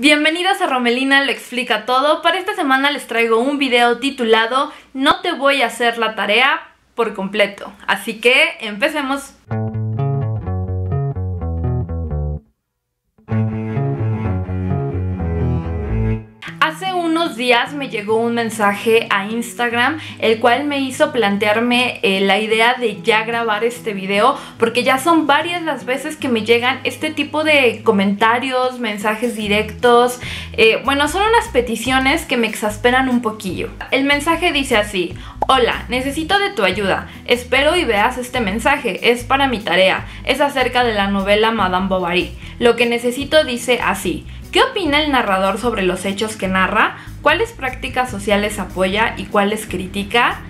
Bienvenidos a Romelina lo explica todo. Para esta semana les traigo un video titulado No te voy a hacer la tarea por completo. Así que empecemos. Días me llegó un mensaje a Instagram el cual me hizo plantearme eh, la idea de ya grabar este video porque ya son varias las veces que me llegan este tipo de comentarios, mensajes directos, eh, bueno son unas peticiones que me exasperan un poquillo. El mensaje dice así, hola, necesito de tu ayuda, espero y veas este mensaje, es para mi tarea, es acerca de la novela Madame Bovary. Lo que necesito dice así, ¿Qué opina el narrador sobre los hechos que narra? ¿Cuáles prácticas sociales apoya y cuáles critica?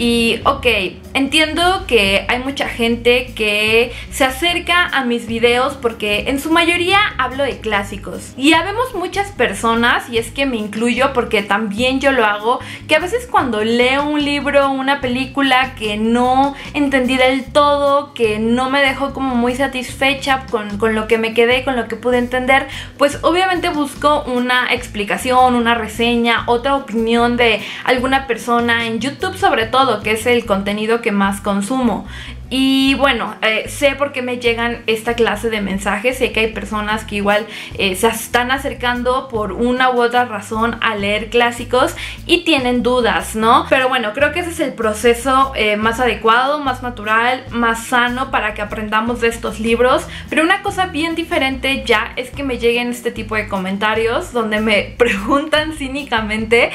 Y ok, entiendo que hay mucha gente que se acerca a mis videos porque en su mayoría hablo de clásicos. Y habemos muchas personas, y es que me incluyo porque también yo lo hago, que a veces cuando leo un libro, una película que no entendí del todo, que no me dejó como muy satisfecha con, con lo que me quedé, con lo que pude entender, pues obviamente busco una explicación, una reseña, otra opinión de alguna persona en YouTube sobre todo que es el contenido que más consumo. Y bueno, eh, sé por qué me llegan esta clase de mensajes, sé que hay personas que igual eh, se están acercando por una u otra razón a leer clásicos y tienen dudas, ¿no? Pero bueno, creo que ese es el proceso eh, más adecuado, más natural, más sano para que aprendamos de estos libros. Pero una cosa bien diferente ya es que me lleguen este tipo de comentarios donde me preguntan cínicamente,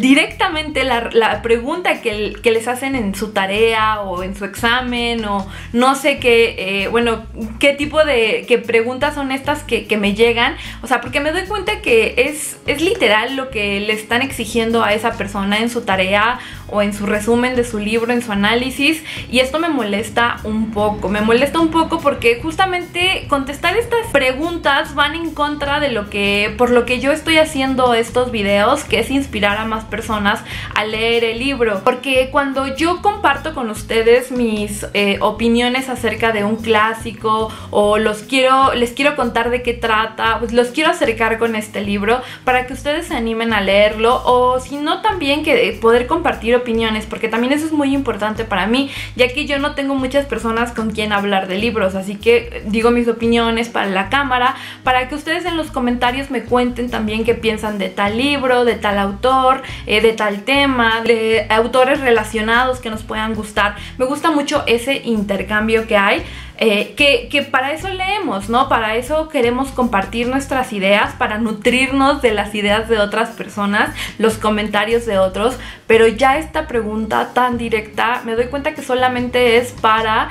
directamente la, pregunta que, que les hacen en su tarea o en su examen o no sé qué, eh, bueno, qué tipo de qué preguntas son estas que, me llegan. O sea, porque me doy cuenta que es, es literal lo que le están exigiendo a esa persona en su tarea o en su resumen de su libro, en su análisis. Y esto me molesta un poco. Me molesta un poco porque justamente contestar estas preguntas van en contra de lo que, por lo que yo estoy haciendo estos videos, que es inspirar a más personas a leer el libro. Porque cuando yo comparto con ustedes mis eh, opiniones acerca de un clásico o los quiero, les quiero contar de qué trata, pues los quiero acercar con este libro para que ustedes se animen a leerlo o si no también que poder compartir opiniones porque también eso es muy importante para mí ya que yo no tengo muchas personas con quien hablar de libros así que digo mis opiniones para la cámara para que ustedes en los comentarios me cuenten también qué piensan de tal libro, de tal autor, eh, de tal tema, de autores relacionados que nos puedan gustar. Me gusta mucho ese intercambio que hay, eh, que, que, para eso leemos, ¿no? Para eso queremos compartir nuestras ideas, para nutrirnos de las ideas de otras personas, los comentarios de otros, pero ya esta pregunta tan directa me doy cuenta que solamente es para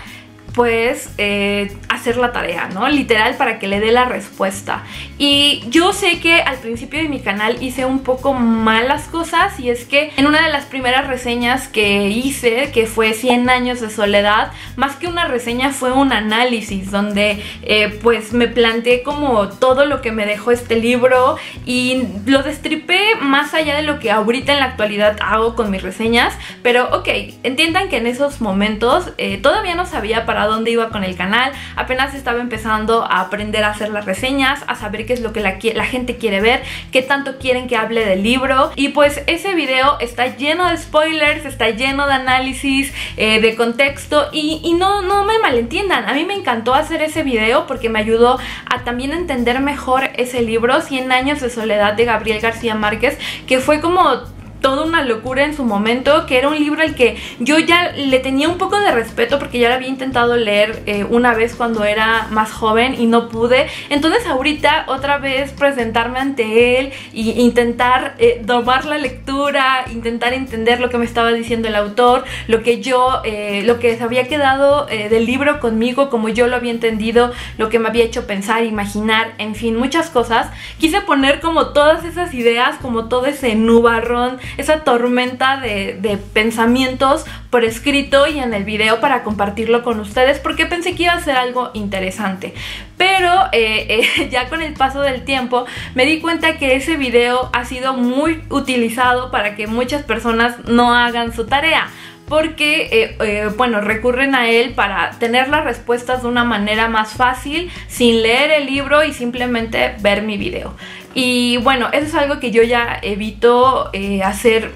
pues eh, hacer la tarea, ¿no? Literal para que le dé la respuesta. Y yo sé que al principio de mi canal hice un poco malas cosas y es que en una de las primeras reseñas que hice, que fue 100 años de soledad, más que una reseña fue un análisis donde eh, pues me planteé como todo lo que me dejó este libro y lo destripé más allá de lo que ahorita en la actualidad hago con mis reseñas, pero ok, entiendan que en esos momentos eh, todavía no sabía para dónde iba con el canal, apenas estaba empezando a aprender a hacer las reseñas, a saber qué es lo que la, gente quiere ver, qué tanto quieren que hable del libro. Y pues ese video está lleno de spoilers, está lleno de análisis, eh, de contexto y, no, no me malentiendan, a mí me encantó hacer ese video porque me ayudó a también entender mejor ese libro, 100 años de soledad de Gabriel García Márquez, que fue como toda una locura en su momento, que era un libro al que yo ya le tenía un poco de respeto porque ya lo había intentado leer eh, una vez cuando era más joven y no pude. Entonces ahorita otra vez presentarme ante él e intentar eh, domar la lectura, intentar entender lo que me estaba diciendo el autor, lo que yo, eh, lo que se había quedado del libro conmigo, como yo lo había entendido, lo que me había hecho pensar, imaginar, en fin, muchas cosas. Quise poner como todas esas ideas, como todo ese nubarrón esa tormenta de, pensamientos por escrito y en el video para compartirlo con ustedes porque pensé que iba a ser algo interesante. Pero eh, eh, ya con el paso del tiempo me di cuenta que ese video ha sido muy utilizado para que muchas personas no hagan su tarea porque, eh, bueno, recurren a él para tener las respuestas de una manera más fácil, sin leer el libro y simplemente ver mi video. Y bueno, eso es algo que yo ya evito eh, hacer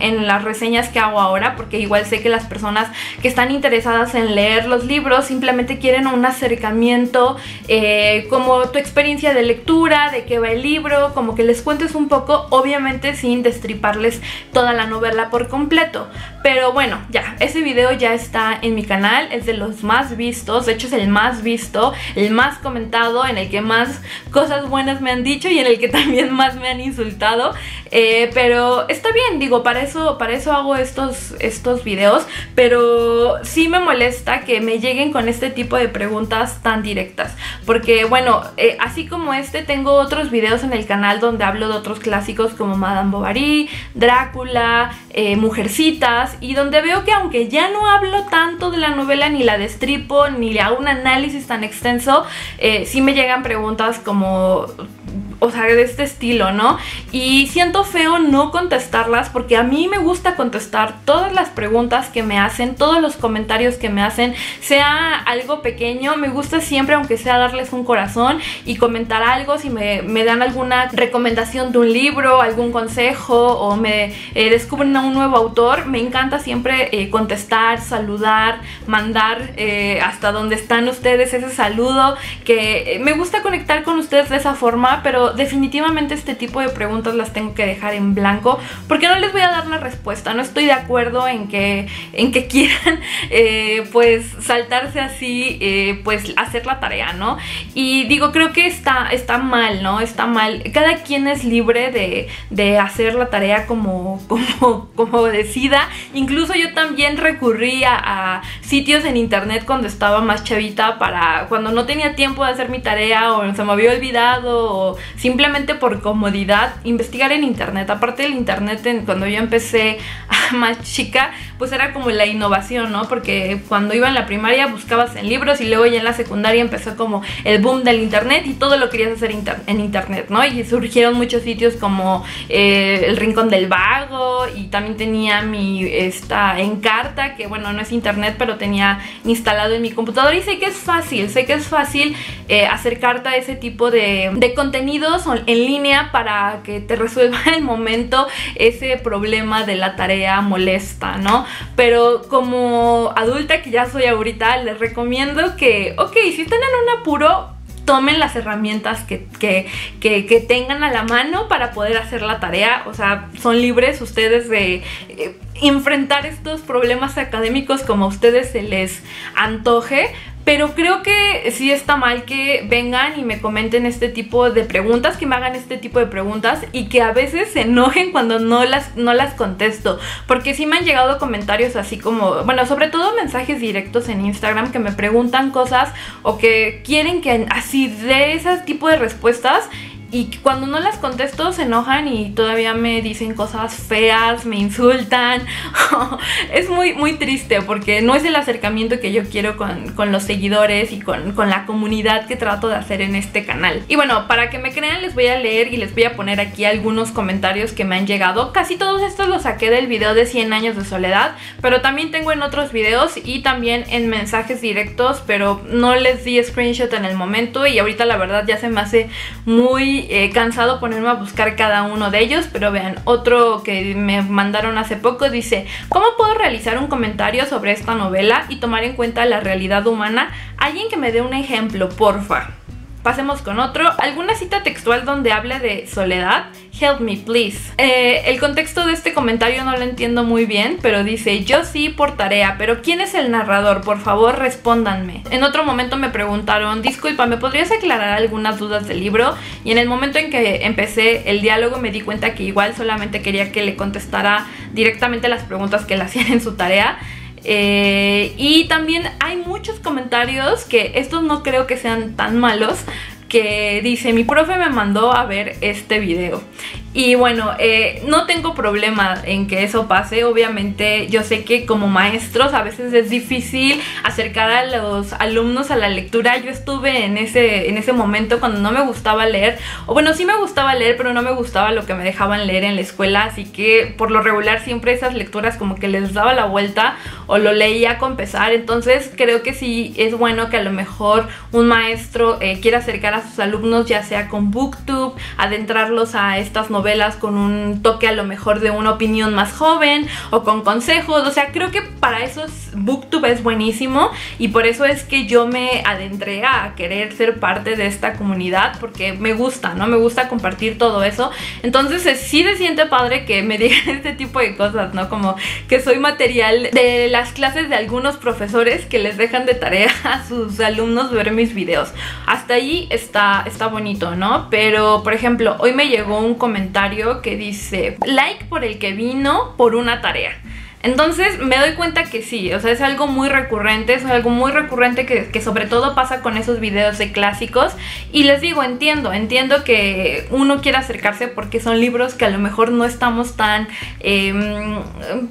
en las reseñas que hago ahora porque igual sé que las personas que están interesadas en leer los libros simplemente quieren un acercamiento eh, como tu experiencia de lectura, de qué va el libro, como que les cuentes un poco, obviamente sin destriparles toda la novela por completo. Pero bueno, ya, ese video ya está en mi canal, es de los más vistos, de hecho es el más visto, el más comentado, en el que más cosas buenas me han dicho y en el que también más me han insultado. Eh, pero está bien, digo, eso, para eso hago estos, estos videos, pero sí me molesta que me lleguen con este tipo de preguntas tan directas. Porque bueno, eh, así como este, tengo otros videos en el canal donde hablo de otros clásicos como Madame Bovary, Drácula, eh, Mujercitas, y donde veo que aunque ya no hablo tanto de la novela, ni la destripo, ni le hago un análisis tan extenso, eh, sí me llegan preguntas como o sea, de este estilo, ¿no? Y siento feo no contestarlas porque a mí me gusta contestar todas las preguntas que me hacen, todos los comentarios que me hacen, sea algo pequeño, me gusta siempre, aunque sea darles un corazón y comentar algo, si me, dan alguna recomendación de un libro, algún consejo o me eh, descubren a un nuevo autor, me encanta siempre eh, contestar, saludar, mandar eh, hasta donde están ustedes ese saludo, que me gusta conectar con ustedes de esa forma, pero definitivamente este tipo de preguntas las tengo que dejar en blanco porque no les voy a dar la respuesta, no estoy de acuerdo en que, en que quieran eh, pues saltarse así, eh, pues hacer la tarea, ¿no? Y digo, creo que está, está mal, ¿no? Está mal. Cada quien es libre de, de hacer la tarea como, como, como decida. Incluso yo también recurrí a, sitios en internet cuando estaba más chavita para cuando no tenía tiempo de hacer mi tarea o se me había olvidado o simplemente por comodidad, investigar en internet. Aparte del internet, cuando yo empecé más chica, pues era como la innovación, ¿no? Porque cuando iba en la primaria buscabas en libros y luego ya en la secundaria empezó como el boom del internet y todo lo querías hacer en internet, ¿no? Y surgieron muchos sitios como eh, el Rincón del Vago y también tenía mi esta Encarta, que bueno, no es internet, pero tenía instalado en mi computador y sé que es fácil, sé que es fácil eh, hacer carta a ese tipo de, de contenido en línea para que te resuelva el momento ese problema de la tarea molesta, ¿no? Pero como adulta que ya soy ahorita, les recomiendo que, ok, si están en un apuro, tomen las herramientas que, que, tengan a la mano para poder hacer la tarea. O sea, son libres ustedes de eh, enfrentar estos problemas académicos como a ustedes se les antoje. Pero creo que sí está mal que vengan y me comenten este tipo de preguntas, que me hagan este tipo de preguntas y que a veces se enojen cuando no las, no las contesto. Porque sí me han llegado comentarios así como, bueno, sobre todo mensajes directos en Instagram que me preguntan cosas o que quieren que así de ese tipo de respuestas y cuando no las contesto se enojan y todavía me dicen cosas feas, me insultan. es muy, muy triste porque no es el acercamiento que yo quiero con, con los seguidores y con, con, la comunidad que trato de hacer en este canal. Y bueno, para que me crean les voy a leer y les voy a poner aquí algunos comentarios que me han llegado. Casi todos estos los saqué del video de 100 años de soledad, pero también tengo en otros videos y también en mensajes directos, pero no les di screenshot en el momento y ahorita la verdad ya se me hace muy eh, cansado ponerme a buscar cada uno de ellos, pero vean, otro que me mandaron hace poco dice, ¿cómo puedo realizar un comentario sobre esta novela y tomar en cuenta la realidad humana? Alguien que me dé un ejemplo, porfa. Pasemos con otro. ¿Alguna cita textual donde hable de soledad? Help me, please. Eh, el contexto de este comentario no lo entiendo muy bien, pero dice, yo sí por tarea, pero ¿quién es el narrador? Por favor, respóndanme. En otro momento me preguntaron, disculpa, ¿me podrías aclarar algunas dudas del libro? Y en el momento en que empecé el diálogo me di cuenta que igual solamente quería que le contestara directamente las preguntas que le hacían en su tarea. Eh, y también hay muchos comentarios que estos no creo que sean tan malos que dice mi profe me mandó a ver este video Y bueno, eh, no tengo problema en que eso pase. Obviamente yo sé que como maestros a veces es difícil acercar a los alumnos a la lectura. Yo estuve en ese, en ese momento cuando no me gustaba leer. O bueno, sí me gustaba leer, pero no me gustaba lo que me dejaban leer en la escuela. Así que por lo regular siempre esas lecturas como que les daba la vuelta o lo leía con pesar. Entonces creo que sí es bueno que a lo mejor un maestro eh, quiera acercar a sus alumnos ya sea con booktube, adentrarlos a estas novelas novelas con un toque a lo mejor de una opinión más joven o con consejos, o sea, creo que para eso Booktube es buenísimo y por eso es que yo me adentré a querer ser parte de esta comunidad porque me gusta, ¿no? Me gusta compartir todo eso. Entonces sí se siente padre que me digan este tipo de cosas, ¿no? Como que soy material de las clases de algunos profesores que les dejan de tarea a sus alumnos ver mis videos. Hasta ahí está, está bonito, ¿no? Pero, por ejemplo, hoy me llegó un comentario que dice like por el que vino por una tarea. Entonces me doy cuenta que sí, o sea, es algo muy recurrente, es algo muy recurrente que, sobre todo pasa con esos videos de clásicos. Y les digo, entiendo, entiendo que uno quiere acercarse porque son libros que a lo mejor no estamos tan, em,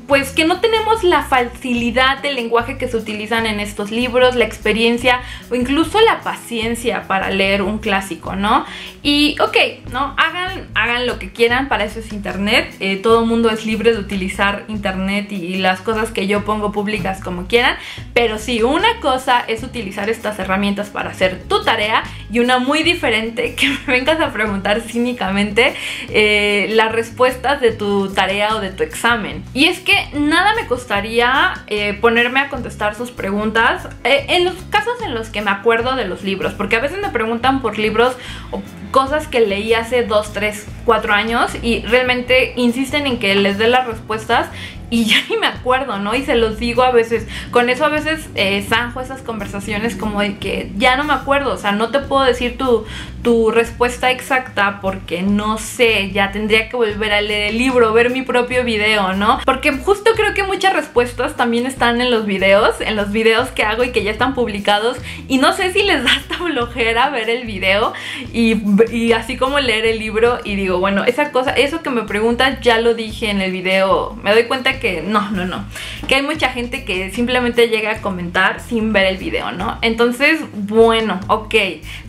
pues que no tenemos la facilidad del lenguaje que se utilizan en estos libros, la experiencia o incluso la paciencia para leer un clásico, ¿no? Y ok, ¿no? Hagan, hagan lo que quieran, para eso es internet, eh, todo mundo es libre de utilizar internet y y las cosas que yo pongo públicas como quieran, pero sí, una cosa es utilizar estas herramientas para hacer tu tarea y una muy diferente que me vengas a preguntar cínicamente eh, las respuestas de tu tarea o de tu examen. Y es que nada me costaría eh, ponerme a contestar sus preguntas eh, en los casos en los que me acuerdo de los libros, porque a veces me preguntan por libros o cosas que leí hace 2, 3, 4 años y realmente insisten en que les dé las respuestas y ya ni me acuerdo, ¿no? Y se los digo a veces, con eso a veces eh, zanjo esas conversaciones como de que ya no me acuerdo, o sea, no te puedo decir tu, tu respuesta exacta porque no sé, ya tendría que volver a leer el libro, ver mi propio video, ¿no? Porque justo creo que muchas respuestas también están en los videos, en los videos que hago y que ya están publicados y no sé si les da esta flojera ver el video y, y así como leer el libro y digo, bueno, esa cosa, eso que me preguntan ya lo dije en el video, me doy cuenta que no, no, no. Que hay mucha gente que simplemente llega a comentar sin ver el video, ¿no? Entonces, bueno, ok.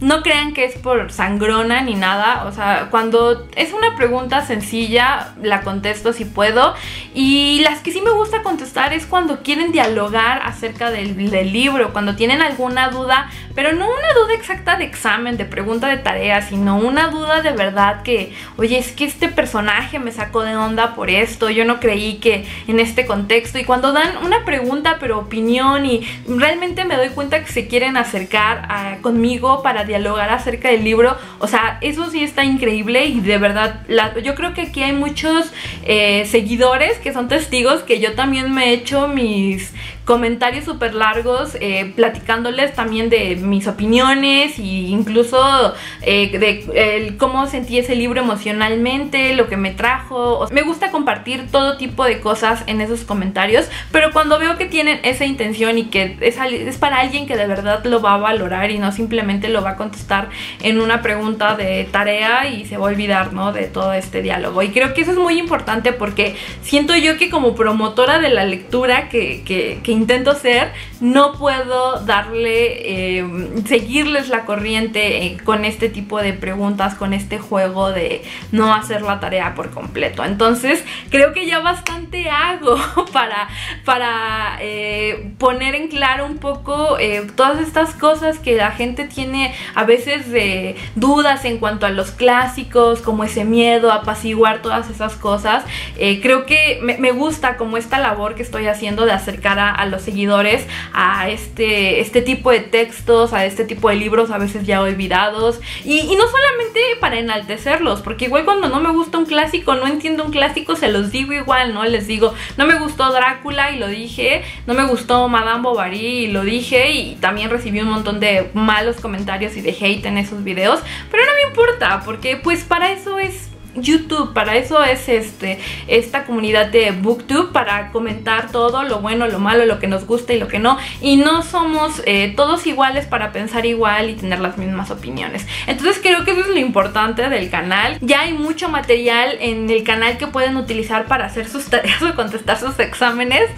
No crean que es por sangrona ni nada. O sea, cuando es una pregunta sencilla, la contesto si puedo. Y las que sí me gusta contestar es cuando quieren dialogar acerca del, del libro, cuando tienen alguna duda, pero no una duda exacta de examen, de pregunta de tarea, sino una duda de verdad que, oye, es que este personaje me sacó de onda por esto, yo no creí que en este contexto. Y cuando dan una pregunta pero opinión y realmente me doy cuenta que se quieren acercar conmigo para dialogar acerca del libro, o sea, eso sí está increíble y de verdad yo creo que aquí hay muchos eh, seguidores que son testigos que yo también me he hecho mis comentarios súper largos eh, platicándoles también de mis opiniones e incluso eh, de cómo sentí ese libro emocionalmente, lo que me trajo. me gusta compartir todo tipo de cosas en esos comentarios, pero cuando veo que tienen esa intención y que es, para alguien que de verdad lo va a valorar y no simplemente lo va a contestar en una pregunta de tarea y se va a olvidar, ¿no? De todo este diálogo. Y creo que eso es muy importante porque siento yo que como promotora de la lectura que intento ser, no puedo darle, eh, seguirles la corriente eh, con este tipo de preguntas, con este juego de no hacer la tarea por completo. Entonces, creo que ya bastante hago para, para eh, poner en claro un poco todas estas cosas que la gente tiene a veces de dudas en cuanto a los clásicos, como ese miedo, apaciguar todas esas cosas. creo que me, gusta como esta labor que estoy haciendo de acercar a a los seguidores a este, este tipo de textos, a este tipo de libros a veces ya olvidados. Y, no solamente para enaltecerlos, porque igual cuando no me gusta un clásico, no entiendo un clásico, se los digo igual, ¿no? Les digo, no me gustó Drácula y lo dije, no me gustó Madame Bovary y lo dije, y también recibí un montón de malos comentarios y de hate en esos videos, pero no me importa, porque pues para eso es YouTube, para eso es este esta comunidad de Booktube, para comentar todo, lo bueno, lo malo, lo que nos gusta y lo que no. Y no somos eh, todos iguales para pensar igual y tener las mismas opiniones. Entonces creo que eso es lo importante del canal. Ya hay mucho material en el canal que pueden utilizar para hacer sus tareas o contestar sus exámenes,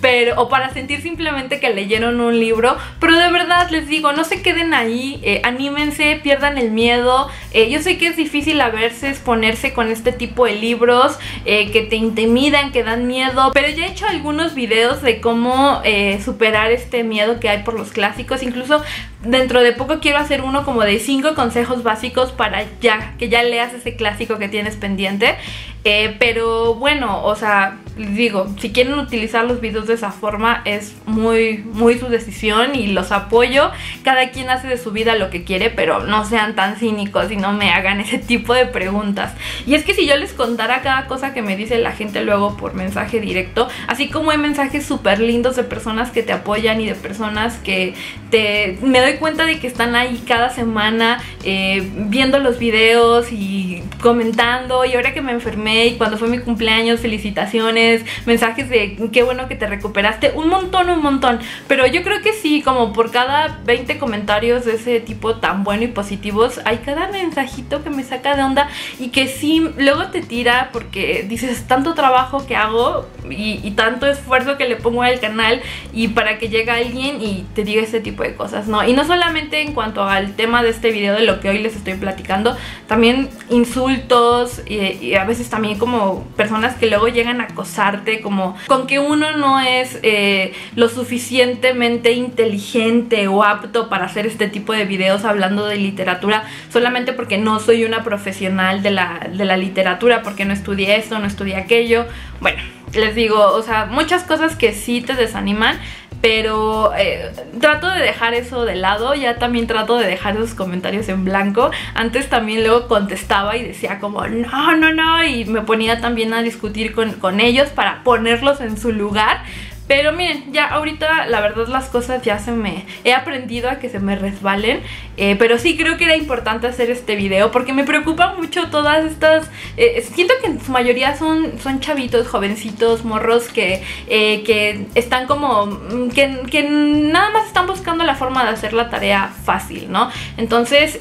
pero o para sentir simplemente que leyeron un libro. Pero de verdad les digo, no se queden ahí, eh, anímense, pierdan el miedo. Eh, yo sé que es difícil a veces ponerse con este tipo de libros que te intimidan, que dan miedo, pero ya he hecho algunos videos de cómo superar este miedo que hay por los clásicos. Incluso dentro de poco quiero hacer uno como de 5 consejos básicos para ya que ya leas ese clásico que tienes pendiente. Eh, pero bueno, o sea, digo, si quieren utilizar los videos de esa forma es muy, muy su decisión y los apoyo. Cada quien hace de su vida lo que quiere, pero no sean tan cínicos y no me hagan ese tipo de preguntas. Y es que si yo les contara cada cosa que me dice la gente luego por mensaje directo, así como hay mensajes súper lindos de personas que te apoyan y de personas que te... Me doy cuenta de que están ahí cada semana eh, viendo los videos y comentando y ahora que me enfermé y cuando fue mi cumpleaños, felicitaciones, mensajes de qué bueno que te recuperaste, un montón, un montón. Pero yo creo que sí, como por cada 20 comentarios de ese tipo tan bueno y positivos, hay cada mensajito que me saca de onda y que sí, luego te tira porque dices tanto trabajo que hago y, tanto esfuerzo que le pongo al canal y para que llegue alguien y te diga este tipo de cosas, no solamente en cuanto al tema de este video de lo que hoy les estoy platicando, también insultos y, a veces también también como personas que luego llegan a acosarte, como con que uno no es eh, lo suficientemente inteligente o apto para hacer este tipo de videos hablando de literatura, solamente porque no soy una profesional de la, de la literatura, porque no estudié esto, no estudié aquello. Bueno, les digo, o sea, muchas cosas que sí te desaniman, pero eh, trato de dejar eso de lado, ya también trato de dejar esos comentarios en blanco. Antes también luego contestaba y decía como no, no, no, y me ponía también a discutir con, con ellos para ponerlos en su lugar. Pero miren, ya ahorita la verdad las cosas ya se me... He aprendido a que se me resbalen. Eh, pero sí creo que era importante hacer este video porque me preocupa mucho todas estas... Eh, siento que en su mayoría son, son chavitos, jovencitos, morros que, eh, que están como... Mm, que, que, nada más están buscando la forma de hacer la tarea fácil, ¿no? Entonces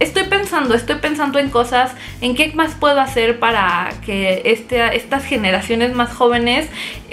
estoy pensando, estoy pensando en cosas, en qué más puedo hacer para que este, estas generaciones más jóvenes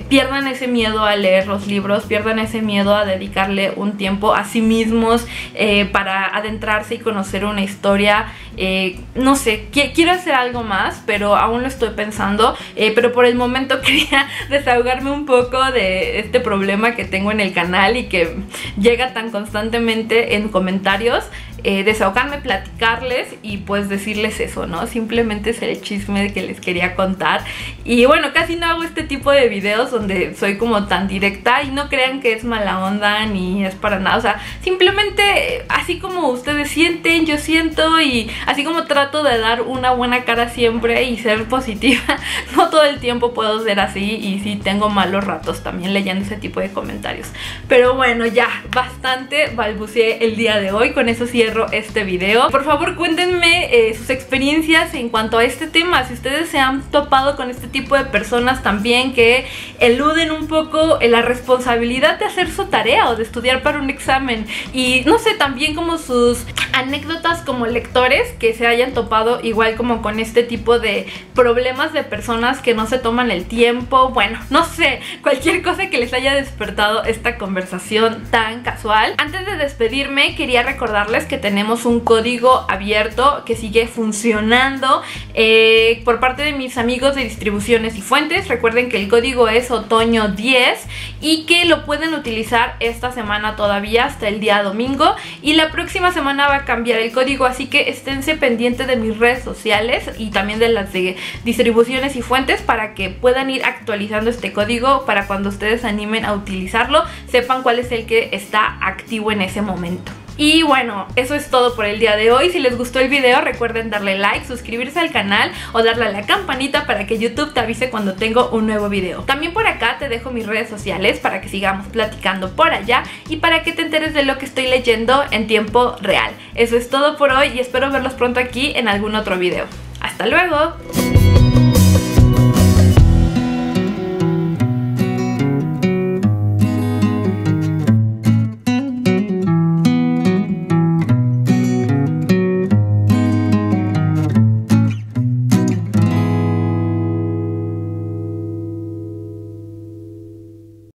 pierdan ese miedo a leer los libros, pierdan ese miedo a dedicarle un tiempo a sí mismos eh, para adentrarse y conocer una historia. Eh, no sé, quiero hacer algo más, pero aún lo estoy pensando. Eh, pero por el momento quería desahogarme un poco de este problema que tengo en el canal y que llega tan constantemente en comentarios. Desahogarme, platicarles y pues decirles eso, ¿no? Simplemente es el chisme que les quería contar. Y bueno, casi no hago este tipo de videos donde soy como tan directa y no crean que es mala onda ni es para nada, o sea, simplemente así como ustedes sienten, yo siento y así como trato de dar una buena cara siempre y ser positiva, no todo el tiempo puedo ser así y sí tengo malos ratos también leyendo ese tipo de comentarios. Pero bueno, ya, bastante balbuceé el día de hoy, con eso este video. Por favor cuéntenme eh, sus experiencias en cuanto a este tema, si ustedes se han topado con este tipo de personas también que eluden un poco la responsabilidad de hacer su tarea o de estudiar para un examen y no sé, también como sus anécdotas como lectores que se hayan topado igual como con este tipo de problemas de personas que no se toman el tiempo, bueno, no sé, cualquier cosa que les haya despertado esta conversación tan casual. Antes de despedirme quería recordarles que tenemos un código abierto que sigue funcionando eh, por parte de mis amigos de distribuciones y fuentes. Recuerden que el código es otoño 10 y que lo pueden utilizar esta semana todavía hasta el día domingo y la próxima semana va a cambiar el código así que esténse pendientes de mis redes sociales y también de las de distribuciones y fuentes para que puedan ir actualizando este código para cuando ustedes animen a utilizarlo sepan cuál es el que está activo en ese momento. Y bueno, eso es todo por el día de hoy. Si les gustó el video recuerden darle like, suscribirse al canal o darle a la campanita para que YouTube te avise cuando tengo un nuevo video. También por acá te dejo mis redes sociales para que sigamos platicando por allá y para que te enteres de lo que estoy leyendo en tiempo real. Eso es todo por hoy y espero verlos pronto aquí en algún otro video. Hasta luego.